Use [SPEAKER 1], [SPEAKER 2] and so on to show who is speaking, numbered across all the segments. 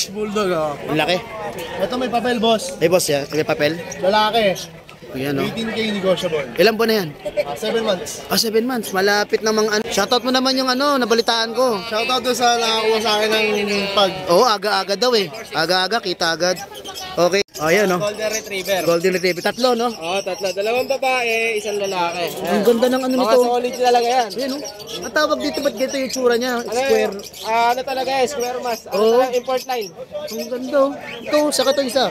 [SPEAKER 1] French Bulldog, oh.
[SPEAKER 2] Ang laki.
[SPEAKER 1] Ito may papel, boss.
[SPEAKER 2] Ay, boss, yan. May papel.
[SPEAKER 1] Lalaki.
[SPEAKER 2] Ayan, oh.
[SPEAKER 1] 18K negotiable.
[SPEAKER 2] Ilan po na yan?
[SPEAKER 1] 7 months.
[SPEAKER 2] Ah, 7 months. Malapit namang ano. Shoutout mo naman yung ano, nabalitaan ko.
[SPEAKER 1] Shoutout doon sa nakakuha sa akin ng pag.
[SPEAKER 2] Oo, aga-aga daw eh. Aga-aga, kita agad. Okay. Oh, ayan, oh.
[SPEAKER 3] Golden Retriever.
[SPEAKER 2] Golden Retriever. Tatlo, no?
[SPEAKER 3] Oo, tatlo. Dalawang babae, isang lalaki.
[SPEAKER 2] Ang ganda ng ano
[SPEAKER 3] Mga
[SPEAKER 2] nito.
[SPEAKER 3] solid talaga yan.
[SPEAKER 2] Ayan, oh. Ang tawag dito, ba't ganito yung tsura niya?
[SPEAKER 3] Ano,
[SPEAKER 2] Square.
[SPEAKER 3] ah, ano talaga eh, square mask. Ano
[SPEAKER 2] Oo.
[SPEAKER 3] talaga, import line.
[SPEAKER 2] Ang ganda, oh. Ito, saka ito isa.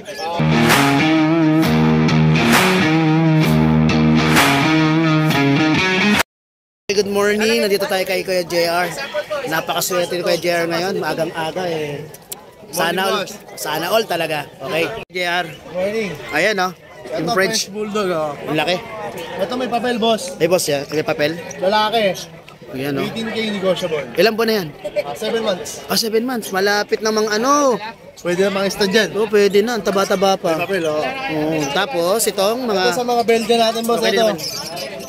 [SPEAKER 2] Good morning, nandito tayo kay Kuya JR. Napakaswerte ni Kuya JR ngayon, maagang-aga eh. Sana all, sana all talaga. Okay, JR.
[SPEAKER 1] Morning.
[SPEAKER 2] Ayan oh, yung
[SPEAKER 1] Ito
[SPEAKER 2] French.
[SPEAKER 1] French Bulldog, oh.
[SPEAKER 2] Ang laki.
[SPEAKER 1] Ito may papel, boss.
[SPEAKER 2] Ay boss, yan. May papel.
[SPEAKER 1] Lalaki.
[SPEAKER 2] Ayan oh.
[SPEAKER 1] 18K negotiable.
[SPEAKER 2] Ilan po na yan?
[SPEAKER 1] 7 months.
[SPEAKER 2] Ah, 7 months. Malapit namang ano.
[SPEAKER 1] Pwede na mga stand dyan.
[SPEAKER 2] Oo, pwede na. Ang taba-taba pa.
[SPEAKER 1] Papel, oh.
[SPEAKER 2] Oo. Tapos, itong
[SPEAKER 1] Ito
[SPEAKER 2] mga...
[SPEAKER 1] sa mga Belgian natin, boss.
[SPEAKER 2] Pwede
[SPEAKER 1] Ito.
[SPEAKER 2] naman.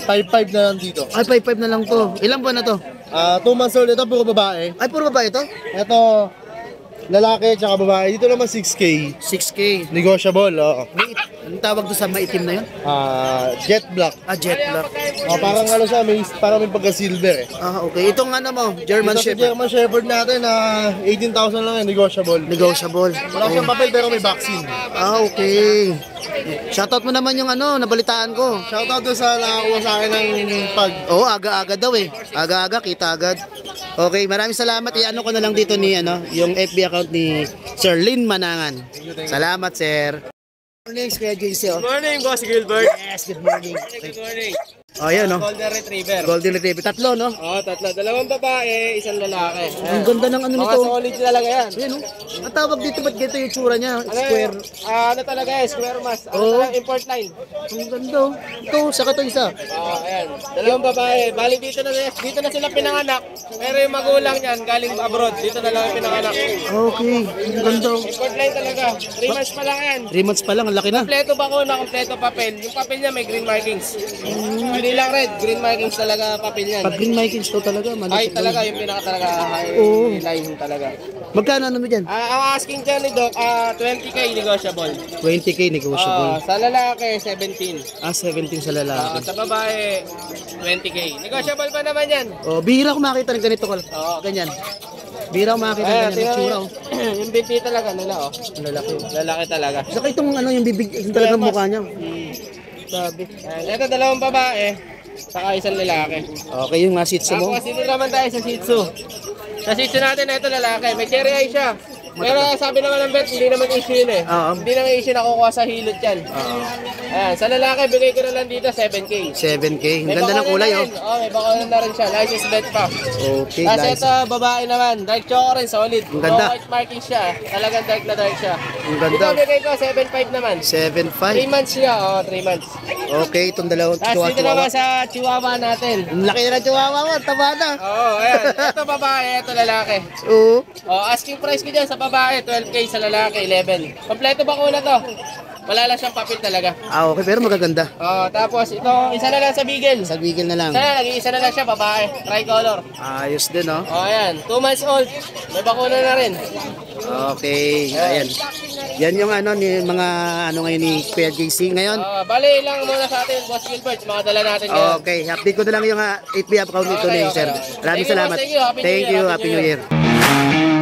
[SPEAKER 1] 5-5 na lang dito.
[SPEAKER 2] Ay, 5-5 na lang to. Ilan ba na to?
[SPEAKER 1] Ah, 2 months old. Ito puro babae.
[SPEAKER 2] Ay, puro babae to?
[SPEAKER 1] Ito, lalaki tsaka babae. Dito naman 6K.
[SPEAKER 2] 6K.
[SPEAKER 1] Negotiable, oo.
[SPEAKER 2] May, anong tawag doon sa maitim na yun?
[SPEAKER 1] Ah, jet black.
[SPEAKER 2] Ah, jet black.
[SPEAKER 1] Oh, parang ano siya, may, parang may pagka-silver eh.
[SPEAKER 2] Ah, okay. Itong ano mo, German
[SPEAKER 1] Ito
[SPEAKER 2] Shepherd.
[SPEAKER 1] German Shepherd natin na 18,000 lang yan, negotiable.
[SPEAKER 2] Negotiable.
[SPEAKER 1] Wala siyang papel pero may vaccine.
[SPEAKER 2] Ah, okay. Shoutout mo naman yung ano, nabalitaan ko.
[SPEAKER 1] Shoutout doon sa nakakuha sa akin ng pag.
[SPEAKER 2] Oo, aga-aga daw eh. Aga-aga, kita agad. Okay, maraming salamat. I-ano ko na lang dito ni ano, yung FB account ni Sir Lin Manangan. Salamat, sir. Good morning, Kuya JC. oh.
[SPEAKER 3] Morning, Boss Gilbert.
[SPEAKER 2] Yes, good morning.
[SPEAKER 3] Good morning.
[SPEAKER 2] Oh, yan, no?
[SPEAKER 3] Golden Retriever.
[SPEAKER 2] Golden Retriever. Tatlo, no?
[SPEAKER 3] Oo, tatlo. Dalawang babae, isang lalaki.
[SPEAKER 2] Ang ganda ng ano
[SPEAKER 3] Mga
[SPEAKER 2] nito.
[SPEAKER 3] solid talaga yan.
[SPEAKER 2] Ayan, oh. Ang tawag dito, ba't ganito yung tsura niya?
[SPEAKER 3] Ano,
[SPEAKER 2] Square.
[SPEAKER 3] ah, ano talaga eh, square mask. Ano
[SPEAKER 2] Oo.
[SPEAKER 3] talaga, import line.
[SPEAKER 2] Ang ganda, oh. Ito, saka ito isa.
[SPEAKER 3] Oo, ayan. Dalawang babae. Bali dito na dito na sila pinanganak. Pero yung magulang niyan galing abroad. Dito na lang yung pinanganak.
[SPEAKER 2] Okay, ang ganda. oh.
[SPEAKER 3] Import line talaga. 3 months pa lang yan.
[SPEAKER 2] 3 months pa lang, ang laki na.
[SPEAKER 3] Kompleto bakuna, kompleto papel. Yung papel niya may green markings. Hindi lang red, green markings talaga papel niyan.
[SPEAKER 2] Pag green Vikings to talaga,
[SPEAKER 3] Ay
[SPEAKER 2] malaki
[SPEAKER 3] talaga, yung pinaka talaga high
[SPEAKER 2] Oo.
[SPEAKER 3] line talaga.
[SPEAKER 2] Magkano ano mo dyan?
[SPEAKER 3] Ah, ang asking dyan ni Doc, ah, 20k negotiable.
[SPEAKER 2] 20k
[SPEAKER 3] Ah,
[SPEAKER 2] negotiable.
[SPEAKER 3] sa lalaki, 17.
[SPEAKER 2] Ah, 17 sa
[SPEAKER 3] Ah,
[SPEAKER 2] lalaki.
[SPEAKER 3] sa babae, 20k. Negotiable pa naman yan.
[SPEAKER 2] Oh, bihira ko makita ng ganito ko.
[SPEAKER 3] Oo.
[SPEAKER 2] Ganyan. Bihira ko makita ng ganyan.
[SPEAKER 3] tingnan
[SPEAKER 2] Tsura,
[SPEAKER 3] mo
[SPEAKER 2] oh.
[SPEAKER 3] yung- binti talaga nila, oh.
[SPEAKER 2] Ang lalaki.
[SPEAKER 3] Lalaki talaga.
[SPEAKER 2] Saka itong ano, yung bibig, yung talagang mukha niya. Sabi.
[SPEAKER 3] Ayan, ito dalawang babae, saka isang lalaki.
[SPEAKER 2] Okay, yung nga shih tzu mo.
[SPEAKER 3] Tapos dito naman tayo sa Shih Tzu. Sa Shih Tzu natin, ito lalaki. May cherry eye siya. Pero sabi naman ng vet, hindi naman issue yun eh.
[SPEAKER 2] Oo.
[SPEAKER 3] Hindi naman issue nakukuha sa hilot yan.
[SPEAKER 2] Oo.
[SPEAKER 3] Ayan, sa lalaki, bigay ko na lang dito 7K.
[SPEAKER 2] 7k. Ang
[SPEAKER 3] May
[SPEAKER 2] ganda ng
[SPEAKER 3] bakulan
[SPEAKER 2] kulay,
[SPEAKER 3] na
[SPEAKER 2] oh.
[SPEAKER 3] rin. Oh, may bakulan na rin siya. License vet pa.
[SPEAKER 2] Okay,
[SPEAKER 3] Tapos
[SPEAKER 2] guys.
[SPEAKER 3] ito, babae naman. Dark choco rin, solid.
[SPEAKER 2] Ang ganda.
[SPEAKER 3] No white marking siya. Talagang dark na dark siya.
[SPEAKER 2] Ang ganda.
[SPEAKER 3] Ito, bigay ko 7.5 naman. 3
[SPEAKER 2] 7.5.
[SPEAKER 3] months siya, oh, 3 months.
[SPEAKER 2] Okay, itong dalawang
[SPEAKER 3] Tapos dito
[SPEAKER 2] chihuahua.
[SPEAKER 3] naman sa chihuahua natin.
[SPEAKER 2] Ang laki na chihuahua mo, taba na.
[SPEAKER 3] Oo, oh, ayan. Ito babae, ito lalaki.
[SPEAKER 2] Oo.
[SPEAKER 3] Oh, asking price ko dyan sa babae, 12k sa lalaki, 11. Kompleto ba na to? Wala lang siyang papel talaga.
[SPEAKER 2] Ah, okay, pero magaganda.
[SPEAKER 3] Oh, tapos ito, isa na lang sa bigel.
[SPEAKER 2] Sa bigil na lang.
[SPEAKER 3] Isa na, nag-iisa na lang siya, babae. Tricolor.
[SPEAKER 2] Ayos din, oh.
[SPEAKER 3] Oh, ayan. 2 months old. May bakuna na rin.
[SPEAKER 2] Okay, ayan. Yan yung ano ni mga ano ngayon ni Kuya JC ngayon.
[SPEAKER 3] Oh, bali lang muna sa atin, Boss Gilbert. Mga dala natin ngayon.
[SPEAKER 2] Okay, update ko na lang yung uh, 8 account nito ni
[SPEAKER 3] Okay, okay,
[SPEAKER 2] sir.
[SPEAKER 3] okay.
[SPEAKER 2] Maraming
[SPEAKER 3] Thank you,
[SPEAKER 2] salamat.
[SPEAKER 3] boss. Thank you. Happy New
[SPEAKER 2] Thank
[SPEAKER 3] Year.
[SPEAKER 2] you.
[SPEAKER 3] Happy New.
[SPEAKER 2] Year.